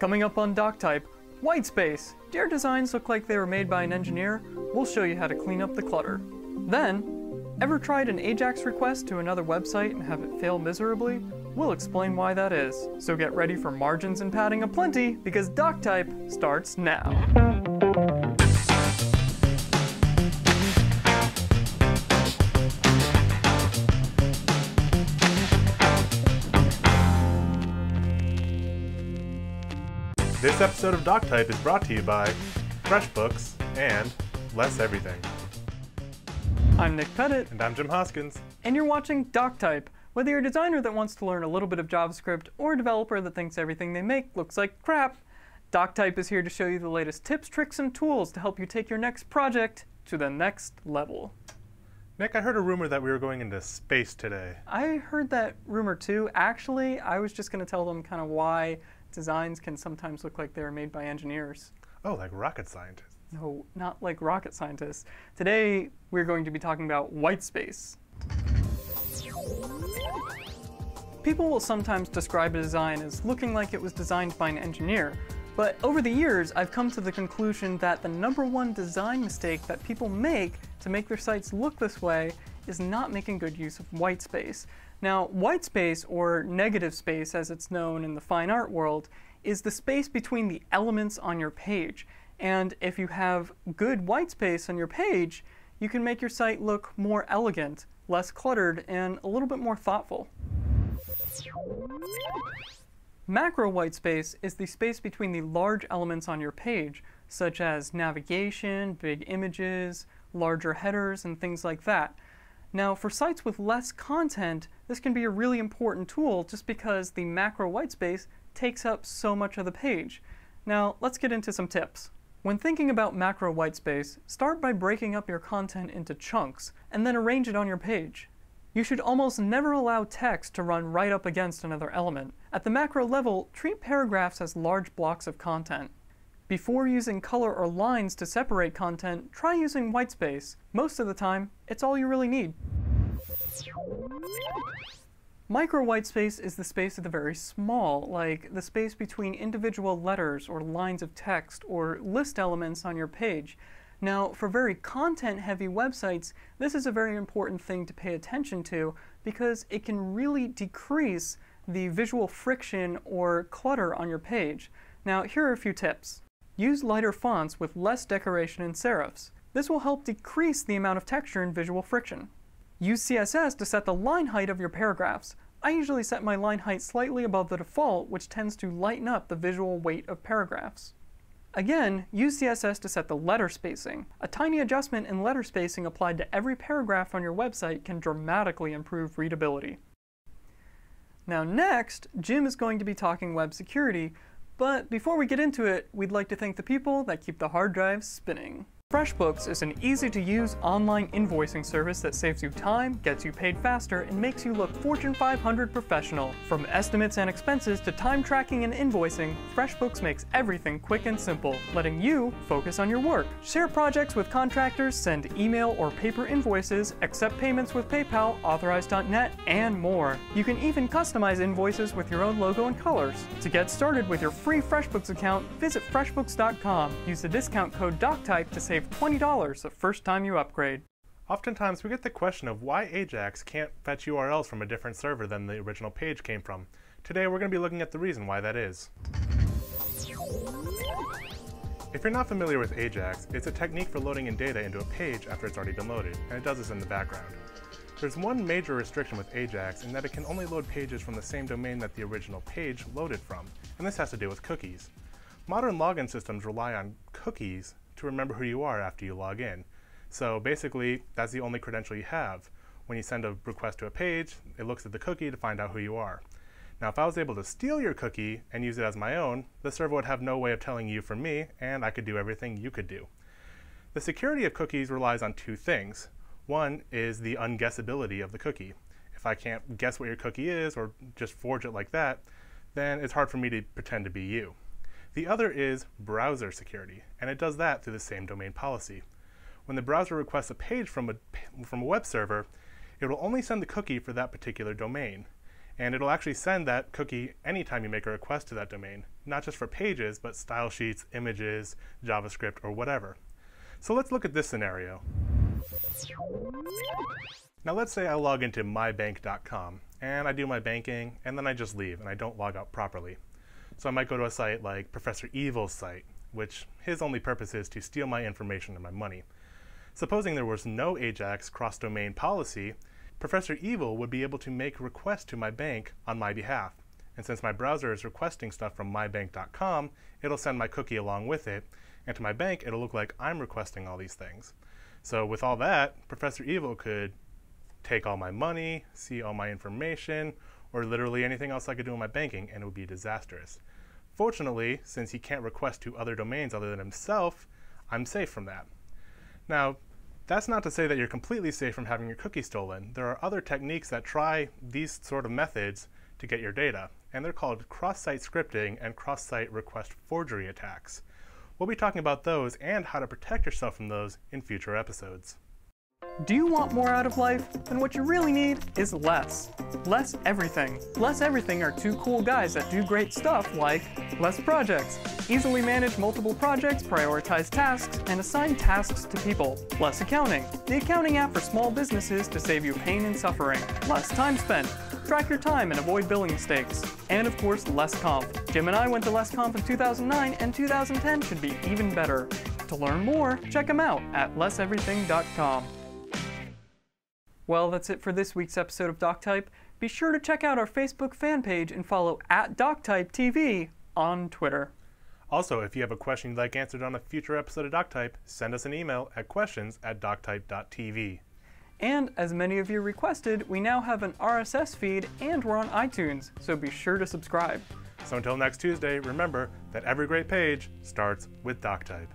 Coming up on DocType, Whitespace. Do your designs look like they were made by an engineer? We'll show you how to clean up the clutter. Then, ever tried an AJAX request to another website and have it fail miserably? We'll explain why that is. So get ready for margins and padding aplenty because DocType starts now. This episode of DocType is brought to you by FreshBooks and Less Everything. I'm Nick Pettit, And I'm Jim Hoskins. and you're watching DocType. Whether you're a designer that wants to learn a little bit of JavaScript or a developer that thinks everything they make looks like crap, DocType is here to show you the latest tips, tricks, and tools to help you take your next project to the next level. Nick, I heard a rumor that we were going into space today. I heard that rumor too. Actually, I was just going to tell them kind of why designs can sometimes look like they were made by engineers. Oh, like rocket scientists. No, not like rocket scientists. Today, we're going to be talking about white space. People will sometimes describe a design as looking like it was designed by an engineer, but over the years, I've come to the conclusion that the number one design mistake that people make to make their sites look this way is not making good use of white space. Now, white space, or negative space as it's known in the fine art world, is the space between the elements on your page. And if you have good white space on your page, you can make your site look more elegant, less cluttered, and a little bit more thoughtful. Macro white space is the space between the large elements on your page, such as navigation, big images, larger headers, and things like that. Now, for sites with less content, this can be a really important tool just because the macro white space takes up so much of the page. Now, let's get into some tips. When thinking about macro white space, start by breaking up your content into chunks and then arrange it on your page. You should almost never allow text to run right up against another element. At the macro level, treat paragraphs as large blocks of content. Before using color or lines to separate content, try using whitespace. Most of the time, it's all you really need. Micro whitespace is the space of the very small, like the space between individual letters or lines of text or list elements on your page. Now, for very content heavy websites, this is a very important thing to pay attention to because it can really decrease the visual friction or clutter on your page. Now, here are a few tips. Use lighter fonts with less decoration and serifs. This will help decrease the amount of texture and visual friction. Use CSS to set the line height of your paragraphs. I usually set my line height slightly above the default, which tends to lighten up the visual weight of paragraphs. Again, use CSS to set the letter spacing. A tiny adjustment in letter spacing applied to every paragraph on your website can dramatically improve readability. Now next, Jim is going to be talking web security, but before we get into it, we'd like to thank the people that keep the hard drives spinning. FreshBooks is an easy to use online invoicing service that saves you time, gets you paid faster, and makes you look Fortune 500 professional. From estimates and expenses to time tracking and invoicing, FreshBooks makes everything quick and simple, letting you focus on your work. Share projects with contractors, send email or paper invoices, accept payments with PayPal, Authorize.net, and more. You can even customize invoices with your own logo and colors. To get started with your free FreshBooks account, visit freshbooks.com. Use the discount code DocType to save $20 the first time you upgrade. Oftentimes, we get the question of why Ajax can't fetch URLs from a different server than the original page came from. Today, we're going to be looking at the reason why that is. If you're not familiar with Ajax, it's a technique for loading in data into a page after it's already been loaded, and it does this in the background. There's one major restriction with Ajax in that it can only load pages from the same domain that the original page loaded from, and this has to do with cookies. Modern login systems rely on cookies to remember who you are after you log in. So basically, that's the only credential you have. When you send a request to a page, it looks at the cookie to find out who you are. Now, if I was able to steal your cookie and use it as my own, the server would have no way of telling you from me, and I could do everything you could do. The security of cookies relies on two things. One is the unguessability of the cookie. If I can't guess what your cookie is or just forge it like that, then it's hard for me to pretend to be you. The other is browser security, and it does that through the same domain policy. When the browser requests a page from a, from a web server, it will only send the cookie for that particular domain. And it'll actually send that cookie anytime you make a request to that domain. not just for pages, but style sheets, images, JavaScript, or whatever. So let's look at this scenario. Now let's say I log into mybank.com and I do my banking and then I just leave and I don't log out properly. So I might go to a site like Professor Evil's site, which his only purpose is to steal my information and my money. Supposing there was no AJAX cross-domain policy, Professor Evil would be able to make requests to my bank on my behalf. And since my browser is requesting stuff from mybank.com, it'll send my cookie along with it, and to my bank, it'll look like I'm requesting all these things. So with all that, Professor Evil could take all my money, see all my information, or literally anything else I could do in my banking, and it would be disastrous. Fortunately, since he can't request to other domains other than himself, I'm safe from that. Now, that's not to say that you're completely safe from having your cookie stolen. There are other techniques that try these sort of methods to get your data, and they're called cross-site scripting and cross-site request forgery attacks. We'll be talking about those and how to protect yourself from those in future episodes. Do you want more out of life? Then what you really need is less. Less everything. Less everything are two cool guys that do great stuff like less projects, easily manage multiple projects, prioritize tasks, and assign tasks to people. Less accounting. The accounting app for small businesses to save you pain and suffering. Less time spent. Track your time and avoid billing mistakes. And of course, LessConf. Jim and I went to LessConf in 2009 and 2010 should be even better. To learn more, check them out at lesseverything.com. Well, that's it for this week's episode of DocType. Be sure to check out our Facebook fan page and follow at DocTypeTV on Twitter. Also, if you have a question you'd like answered on a future episode of DocType, send us an email at questions at doctype.tv. And as many of you requested, we now have an RSS feed and we're on iTunes, so be sure to subscribe. So until next Tuesday, remember that every great page starts with DocType.